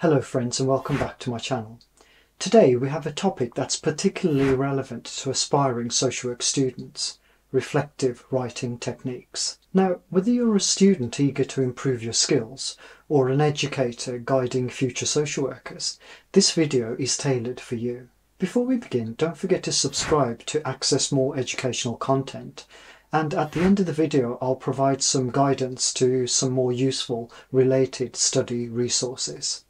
Hello friends and welcome back to my channel. Today we have a topic that's particularly relevant to aspiring social work students, reflective writing techniques. Now, whether you're a student eager to improve your skills or an educator guiding future social workers, this video is tailored for you. Before we begin, don't forget to subscribe to access more educational content and at the end of the video I'll provide some guidance to some more useful related study resources.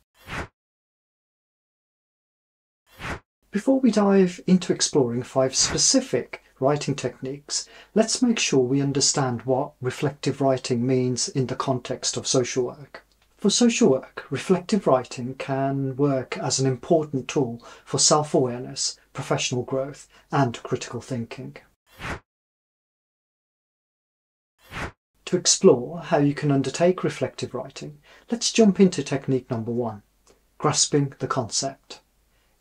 Before we dive into exploring five specific writing techniques, let's make sure we understand what reflective writing means in the context of social work. For social work, reflective writing can work as an important tool for self-awareness, professional growth and critical thinking. To explore how you can undertake reflective writing, let's jump into technique number one, grasping the concept.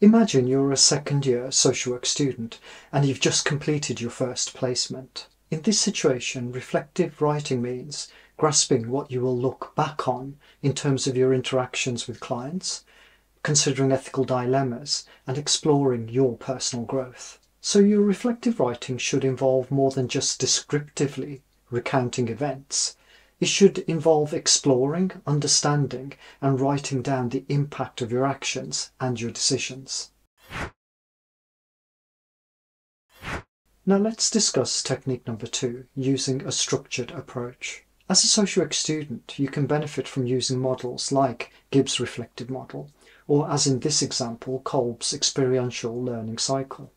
Imagine you're a second year social work student and you've just completed your first placement. In this situation, reflective writing means grasping what you will look back on in terms of your interactions with clients, considering ethical dilemmas, and exploring your personal growth. So your reflective writing should involve more than just descriptively recounting events. It should involve exploring, understanding, and writing down the impact of your actions and your decisions. Now let's discuss technique number two, using a structured approach. As a social work student, you can benefit from using models like Gibbs' reflective model, or as in this example, Kolb's experiential learning cycle.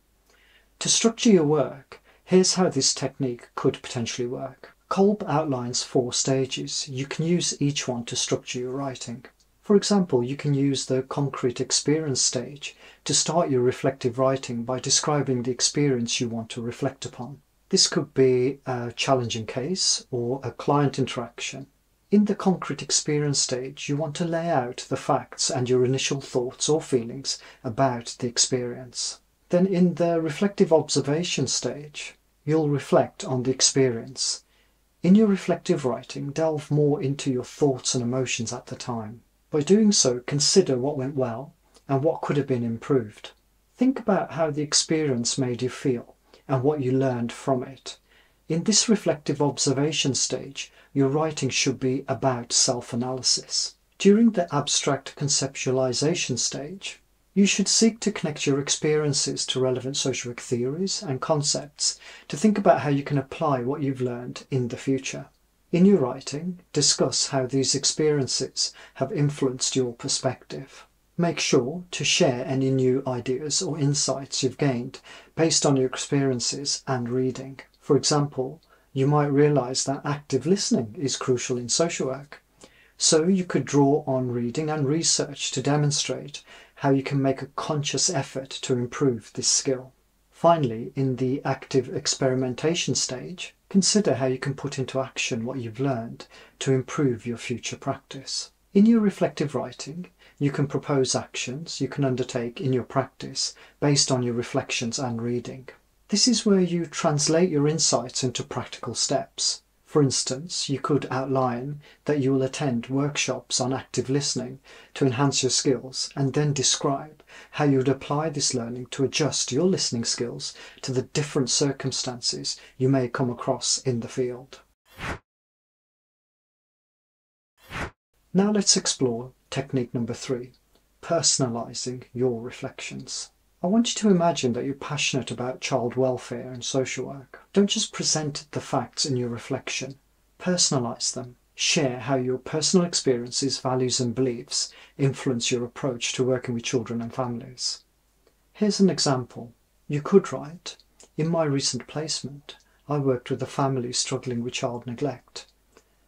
To structure your work, here's how this technique could potentially work. Kolb outlines four stages. You can use each one to structure your writing. For example, you can use the concrete experience stage to start your reflective writing by describing the experience you want to reflect upon. This could be a challenging case or a client interaction. In the concrete experience stage, you want to lay out the facts and your initial thoughts or feelings about the experience. Then in the reflective observation stage, you'll reflect on the experience in your reflective writing, delve more into your thoughts and emotions at the time. By doing so, consider what went well and what could have been improved. Think about how the experience made you feel and what you learned from it. In this reflective observation stage, your writing should be about self-analysis. During the abstract conceptualization stage, you should seek to connect your experiences to relevant social work theories and concepts to think about how you can apply what you've learned in the future. In your writing, discuss how these experiences have influenced your perspective. Make sure to share any new ideas or insights you've gained based on your experiences and reading. For example, you might realise that active listening is crucial in social work. So you could draw on reading and research to demonstrate how you can make a conscious effort to improve this skill. Finally, in the active experimentation stage, consider how you can put into action what you've learned to improve your future practice. In your reflective writing, you can propose actions you can undertake in your practice based on your reflections and reading. This is where you translate your insights into practical steps. For instance, you could outline that you will attend workshops on active listening to enhance your skills and then describe how you would apply this learning to adjust your listening skills to the different circumstances you may come across in the field. Now let's explore technique number three, personalising your reflections. I want you to imagine that you're passionate about child welfare and social work. Don't just present the facts in your reflection, personalise them. Share how your personal experiences, values, and beliefs influence your approach to working with children and families. Here's an example. You could write In my recent placement, I worked with a family struggling with child neglect.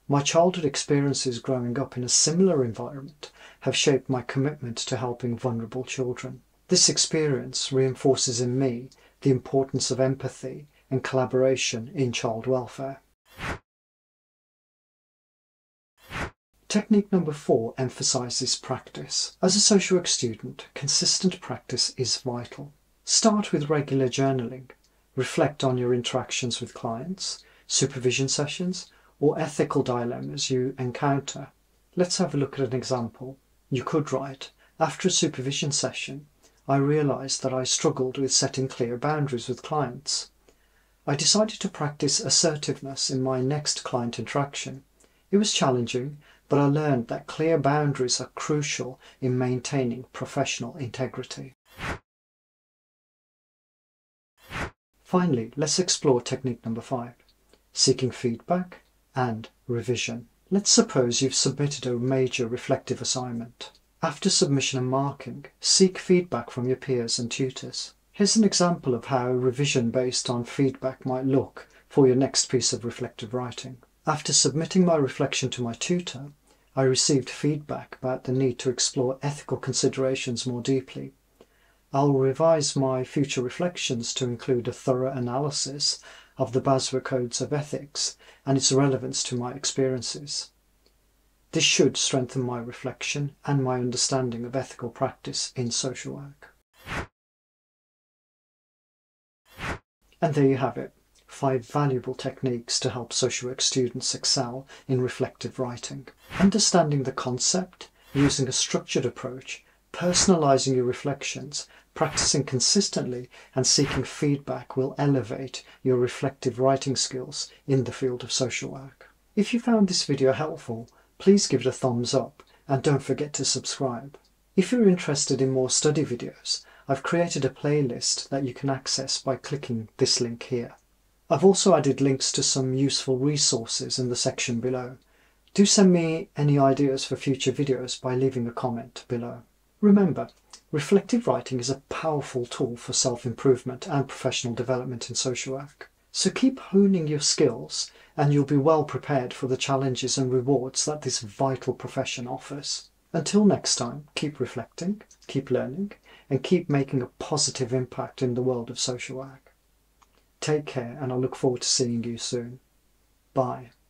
My childhood experiences growing up in a similar environment have shaped my commitment to helping vulnerable children. This experience reinforces in me the importance of empathy and collaboration in child welfare. Technique number four emphasises practice. As a social work student, consistent practice is vital. Start with regular journaling. Reflect on your interactions with clients, supervision sessions, or ethical dilemmas you encounter. Let's have a look at an example. You could write, after a supervision session, I realised that I struggled with setting clear boundaries with clients. I decided to practice assertiveness in my next client interaction. It was challenging, but I learned that clear boundaries are crucial in maintaining professional integrity. Finally, let's explore technique number five, seeking feedback and revision. Let's suppose you've submitted a major reflective assignment. After submission and marking, seek feedback from your peers and tutors. Here's an example of how a revision based on feedback might look for your next piece of reflective writing. After submitting my reflection to my tutor, I received feedback about the need to explore ethical considerations more deeply. I'll revise my future reflections to include a thorough analysis of the BASW codes of ethics and its relevance to my experiences. This should strengthen my reflection and my understanding of ethical practice in social work. And there you have it, five valuable techniques to help social work students excel in reflective writing. Understanding the concept, using a structured approach, personalising your reflections, practicing consistently and seeking feedback will elevate your reflective writing skills in the field of social work. If you found this video helpful, please give it a thumbs up and don't forget to subscribe. If you're interested in more study videos, I've created a playlist that you can access by clicking this link here. I've also added links to some useful resources in the section below. Do send me any ideas for future videos by leaving a comment below. Remember, reflective writing is a powerful tool for self-improvement and professional development in social work. So keep honing your skills and you'll be well prepared for the challenges and rewards that this vital profession offers. Until next time, keep reflecting, keep learning, and keep making a positive impact in the world of social work. Take care, and I look forward to seeing you soon. Bye.